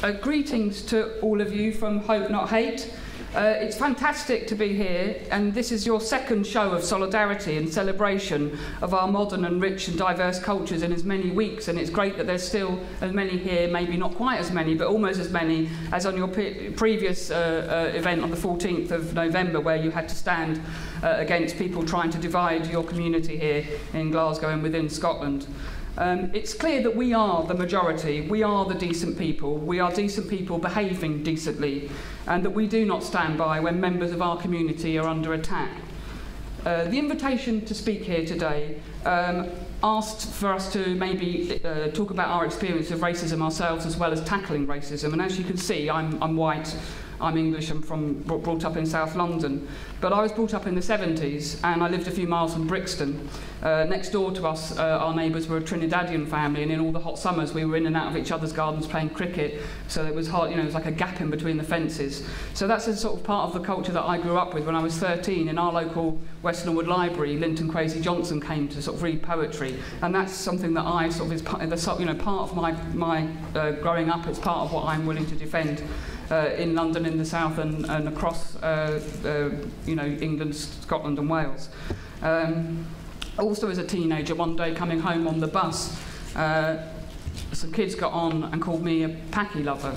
Uh, greetings to all of you from Hope Not Hate. Uh, it's fantastic to be here, and this is your second show of solidarity and celebration of our modern and rich and diverse cultures in as many weeks. And it's great that there's still as many here, maybe not quite as many, but almost as many as on your pre- previous uh, uh, event on the 14th of November, where you had to stand uh, against people trying to divide your community here in Glasgow and within Scotland. Um, it's clear that we are the majority, we are the decent people, we are decent people behaving decently, and that we do not stand by when members of our community are under attack. Uh, the invitation to speak here today um, asked for us to maybe uh, talk about our experience of racism ourselves as well as tackling racism. And as you can see, I'm, I'm white, I'm English and from brought up in South London. But I was brought up in the 70s and I lived a few miles from Brixton. Uh, next door to us, uh, our neighbours were a Trinidadian family and in all the hot summers we were in and out of each other's gardens playing cricket. So it was hard, you know, it was like a gap in between the fences. So that's a sort of part of the culture that I grew up with when I was 13 in our local West Norwood Library, Linton Crazy Johnson came to sort of read poetry and that's something that I sort of is part, the, you know, part of my, my uh, growing up, it's part of what I'm willing to defend Uh, in London, in the south, and, and across uh, you know England, Scotland, and Wales. Um, also, as a teenager, one day coming home on the bus, uh, some kids got on and called me a Paki lover.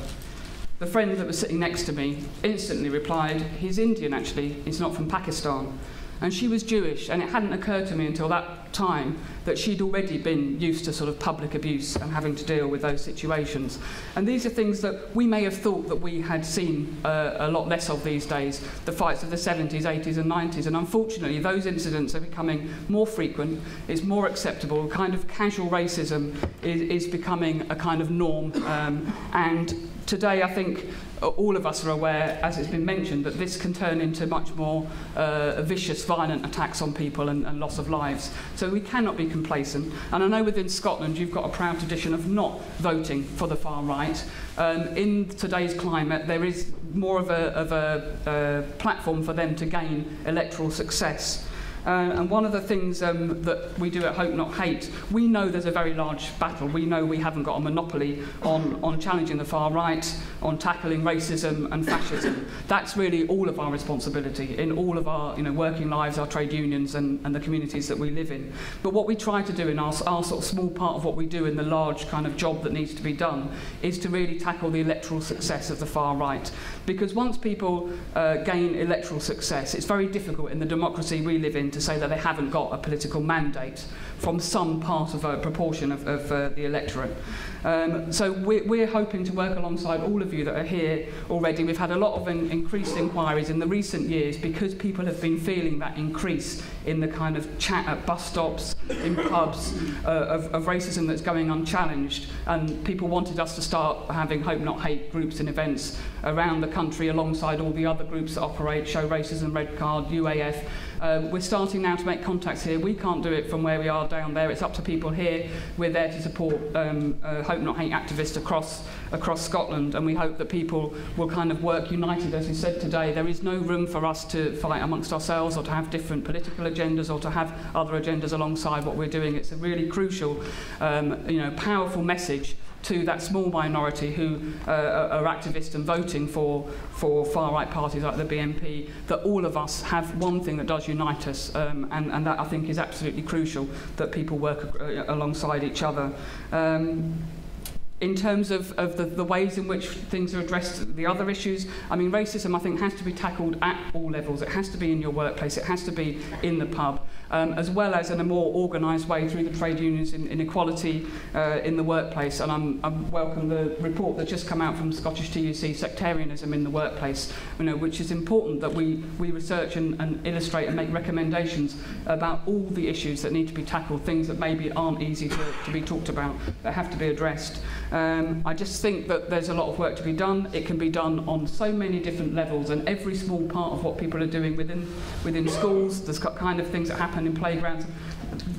The friend that was sitting next to me instantly replied, He's Indian actually, he's not from Pakistan. And she was Jewish, and it hadn't occurred to me until that time that she'd already been used to sort of public abuse and having to deal with those situations. And these are things that we may have thought that we had seen uh, a lot less of these days, the fights of the 70s, 80s, and 90s. And unfortunately, those incidents are becoming more frequent, it's more acceptable, kind of casual racism is, is becoming a kind of norm. Um, and today, I think all of us are aware, as it's been mentioned, that this can turn into much more uh, vicious, violent attacks on people and, and loss of lives. So we cannot be complacent. And I know within Scotland you've got a proud tradition of not voting for the far right. Um, in today's climate, there is more of a, of a uh, platform for them to gain electoral success. Uh, and one of the things um, that we do at Hope Not Hate, we know there's a very large battle. We know we haven't got a monopoly on, on challenging the far right, on tackling racism and fascism. That's really all of our responsibility in all of our you know, working lives, our trade unions and, and the communities that we live in. But what we try to do in our, our sort of small part of what we do in the large kind of job that needs to be done is to really tackle the electoral success of the far right. Because once people uh, gain electoral success, it's very difficult in the democracy we live in to say that they haven't got a political mandate from some part of a proportion of, of uh, the electorate. Um, so we're, we're hoping to work alongside all of you that are here already. We've had a lot of in, increased inquiries in the recent years because people have been feeling that increase in the kind of chat at bus stops, in pubs, uh, of, of racism that's going unchallenged. And people wanted us to start having Hope Not Hate groups and events around the country alongside all the other groups that operate, Show Racism, Red Card, UAF. Um, we're starting now to make contacts here. We can't do it from where we are down there. It's up to people here. We're there to support um, uh, Hope Not Hate activists across, across Scotland, and we hope that people will kind of work united. As we said today, there is no room for us to fight amongst ourselves or to have different political agendas or to have other agendas alongside what we're doing. It's a really crucial, um, you know, powerful message to that small minority who uh, are activists and voting for, for far-right parties like the BNP, that all of us have one thing that does unite us, um, and, and that I think is absolutely crucial, that people work uh, alongside each other. Um, in terms of, of the, the ways in which things are addressed, the other issues, I mean, racism, I think, has to be tackled at all levels. It has to be in your workplace, it has to be in the pub, um, as well as in a more organised way through the trade unions in inequality uh, in the workplace. And I'm, I welcome the report that just come out from Scottish TUC, Sectarianism in the Workplace, you know, which is important that we, we research and, and illustrate and make recommendations about all the issues that need to be tackled, things that maybe aren't easy to, to be talked about, that have to be addressed. Um, I just think that there's a lot of work to be done. It can be done on so many different levels, and every small part of what people are doing within within schools, there's kind of things that happen in playgrounds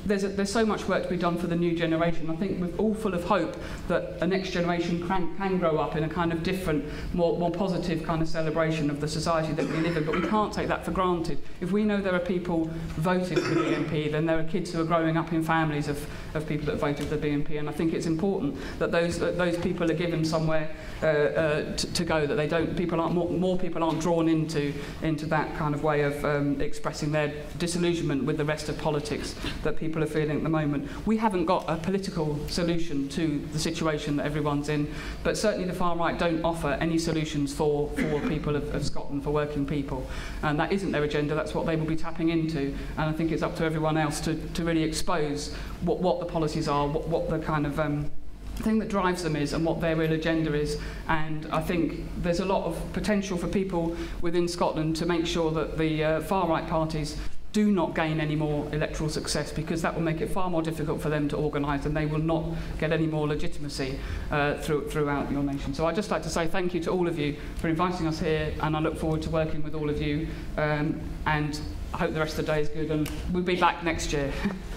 there's, a, there's so much work to be done for the new generation. I think we're all full of hope that a next generation can, can grow up in a kind of different, more, more positive kind of celebration of the society that we live in. But we can't take that for granted. If we know there are people voting for the BNP, then there are kids who are growing up in families of, of people that voted for the BNP. And I think it's important that those, that those people are given somewhere uh, uh, to, to go, that they don't, people aren't, more, more people aren't drawn into, into that kind of way of um, expressing their disillusionment with the rest of politics that people are feeling at the moment. We haven't got a political solution to the situation that everyone's in, but certainly the far right don't offer any solutions for, for people of, of Scotland, for working people. And that isn't their agenda, that's what they will be tapping into. And I think it's up to everyone else to, to really expose what, what the policies are, what, what the kind of um, thing that drives them is and what their real agenda is. And I think there's a lot of potential for people within Scotland to make sure that the uh, far right parties do not gain any more electoral success because that will make it far more difficult for them to organise and they will not get any more legitimacy uh, through, throughout your nation. So I'd just like to say thank you to all of you for inviting us here and I look forward to working with all of you um, and I hope the rest of the day is good and we'll be back next year.